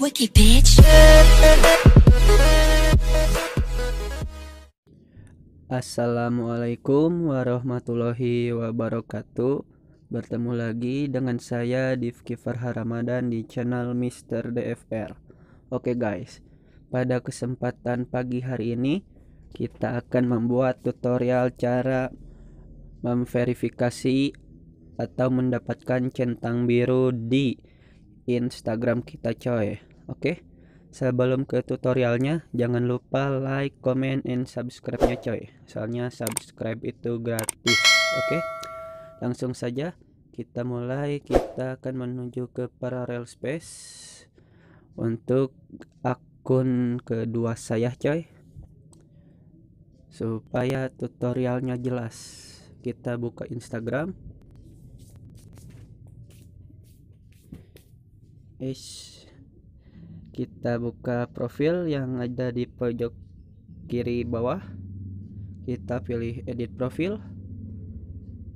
Wiki bitch. Assalamualaikum warahmatullahi wabarakatuh Bertemu lagi dengan saya Divki Farha Ramadan di channel Mr. DFR Oke guys, pada kesempatan pagi hari ini Kita akan membuat tutorial cara memverifikasi atau mendapatkan centang biru di Instagram kita coy Oke Sebelum ke tutorialnya, jangan lupa like, comment, and subscribe-nya coy. Soalnya subscribe itu gratis. Oke. Langsung saja kita mulai. Kita akan menuju ke parallel space untuk akun kedua saya coy. Supaya tutorialnya jelas. Kita buka Instagram. Ish kita buka profil yang ada di pojok kiri bawah. Kita pilih edit profil.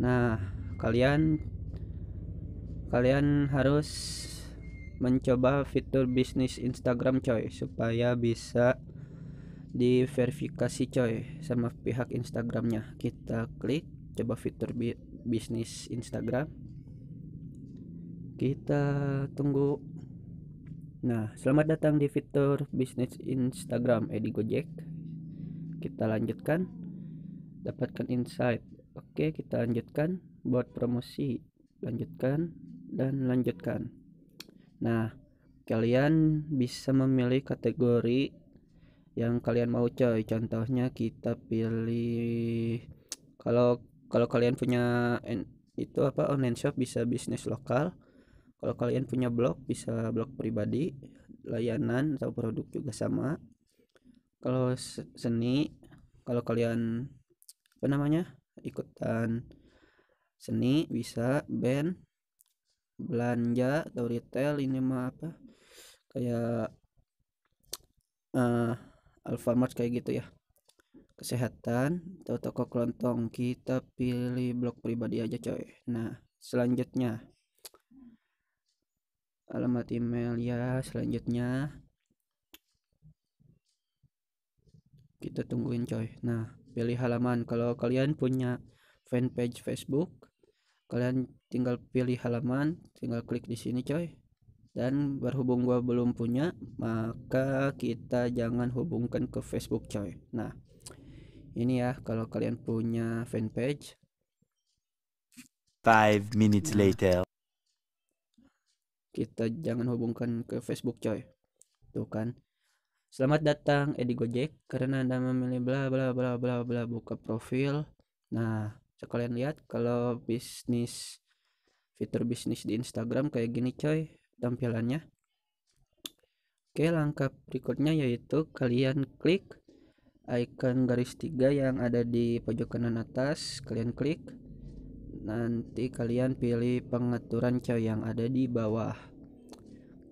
Nah kalian kalian harus mencoba fitur bisnis Instagram coy supaya bisa diverifikasi coy sama pihak Instagramnya. Kita klik coba fitur bi bisnis Instagram. Kita tunggu Nah, selamat datang di fitur bisnis Instagram Edi Gojek. Kita lanjutkan. Dapatkan insight. Oke, kita lanjutkan. Buat promosi. Lanjutkan dan lanjutkan. Nah, kalian bisa memilih kategori yang kalian mau coy. Contohnya kita pilih kalau kalau kalian punya itu apa online shop bisa bisnis lokal kalau kalian punya blog bisa blog pribadi layanan atau produk juga sama. Kalau seni kalau kalian apa namanya ikutan seni bisa band belanja atau retail ini mah apa kayak uh, Alfamart kayak gitu ya. Kesehatan atau toko kelontong kita pilih blog pribadi aja coy. Nah selanjutnya alamat email ya selanjutnya. Kita tungguin coy. Nah pilih halaman. Kalau kalian punya fanpage Facebook kalian tinggal pilih halaman tinggal klik di sini coy. Dan berhubung gua belum punya maka kita jangan hubungkan ke Facebook coy. Nah ini ya kalau kalian punya fanpage. Five minutes nah, later kita jangan hubungkan ke Facebook coy. Tuh kan. Selamat datang Edi Gojek. Karena anda memilih bla bla bla bla bla buka profil. Nah sekalian lihat kalau bisnis fitur bisnis di Instagram kayak gini coy tampilannya. Oke langkah berikutnya yaitu kalian klik icon garis tiga yang ada di pojok kanan atas. Kalian klik. Nanti kalian pilih pengaturan coy yang ada di bawah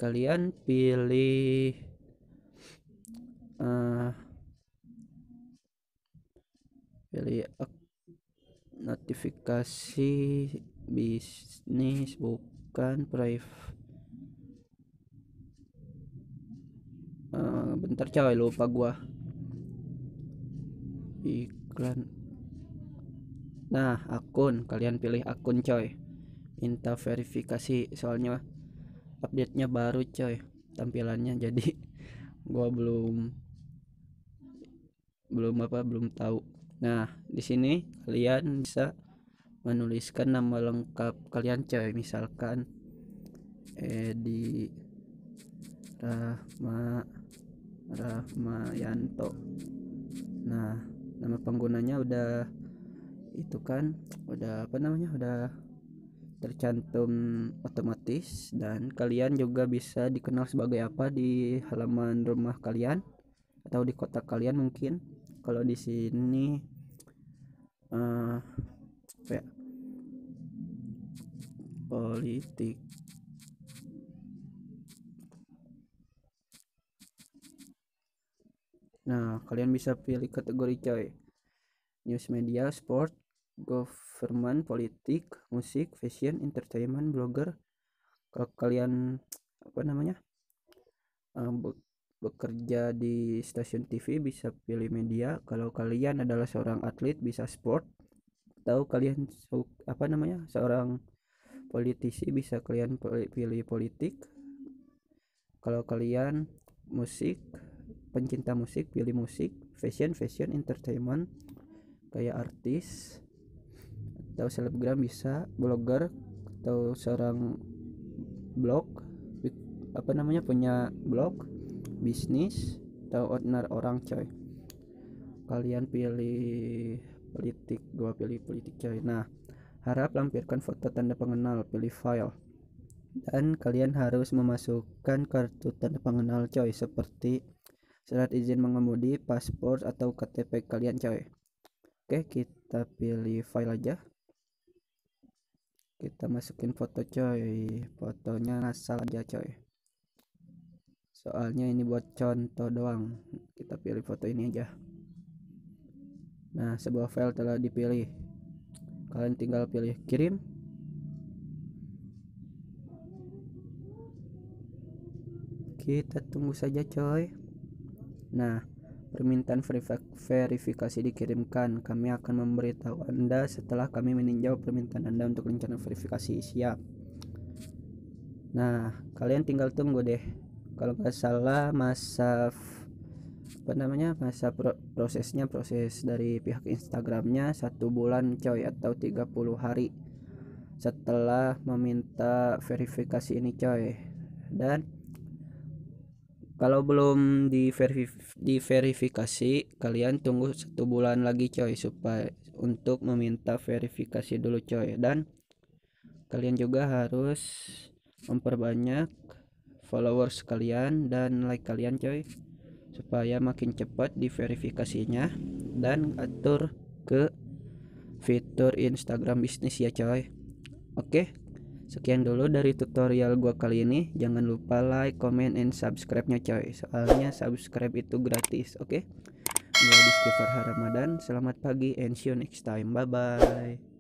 kalian pilih uh, pilih notifikasi bisnis bukan private uh, bentar coy lupa gua. Iklan. Nah akun. Kalian pilih akun coy. Minta verifikasi soalnya update nya baru coy. Tampilannya jadi gua belum belum apa belum tahu. Nah di sini kalian bisa menuliskan nama lengkap kalian coy. Misalkan Edi Rahma Rahmayanto. Nah nama penggunanya udah itu kan udah apa namanya udah tercantum otomatis dan kalian juga bisa dikenal sebagai apa di halaman rumah kalian atau di kota kalian mungkin. Kalau di sini uh, ya? Politik. Nah kalian bisa pilih kategori coy. News media sport government, politik, musik, fashion, entertainment, blogger. Kalau kalian apa namanya? uh, bekerja di stasiun TV bisa pilih media. Kalau kalian adalah seorang atlet bisa sport. Atau kalian apa namanya seorang politisi bisa kalian pilih politik. Kalau kalian musik pencinta musik pilih musik. Fashion fashion entertainment. Kayak artis atau selebgram bisa blogger atau seorang blog apa namanya punya blog bisnis atau owner orang coy. Kalian pilih politik gua pilih politik coy. Nah harap lampirkan foto tanda pengenal pilih file. Dan kalian harus memasukkan kartu tanda pengenal coy seperti surat izin mengemudi paspor atau KTP kalian coy. Oke kita pilih file aja kita masukin foto coy. Fotonya asal aja coy. Soalnya ini buat contoh doang. Kita pilih foto ini aja. Nah sebuah file telah dipilih. Kalian tinggal pilih kirim. Kita tunggu saja coy. Nah Permintaan verifikasi dikirimkan. Kami akan memberitahu Anda setelah kami meninjau permintaan Anda untuk rencana verifikasi. Siap. Nah, kalian tinggal tunggu deh. Kalau nggak salah masa apa namanya masa pro prosesnya proses dari pihak Instagramnya satu bulan coy atau 30 hari setelah meminta verifikasi ini coy dan kalau belum diverifikasi kalian tunggu satu bulan lagi coy supaya untuk meminta verifikasi dulu coy. Dan kalian juga harus memperbanyak followers kalian dan like kalian coy supaya makin cepat diverifikasinya dan atur ke fitur Instagram bisnis ya coy. Oke Sekian dulu dari tutorial gua kali ini. Jangan lupa like, comment, and subscribe-nya coy. Soalnya subscribe itu gratis, oke? Okay? Gua Rizky Farha Ramadan. Selamat pagi and see you next time. Bye bye.